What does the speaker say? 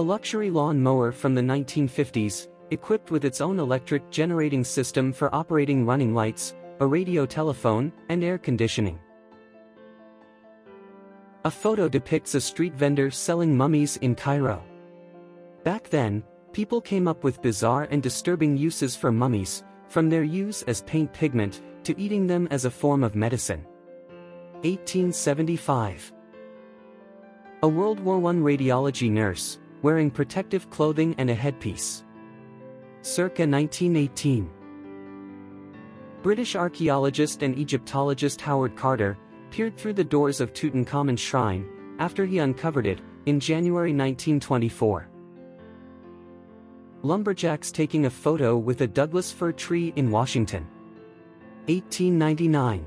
A luxury lawn mower from the 1950s, equipped with its own electric generating system for operating running lights, a radio telephone, and air conditioning. A photo depicts a street vendor selling mummies in Cairo. Back then, people came up with bizarre and disturbing uses for mummies, from their use as paint pigment, to eating them as a form of medicine. 1875 A World War I radiology nurse, wearing protective clothing and a headpiece. Circa 1918. British archaeologist and Egyptologist Howard Carter peered through the doors of Tutankhamun's shrine after he uncovered it in January 1924. Lumberjacks taking a photo with a Douglas fir tree in Washington. 1899.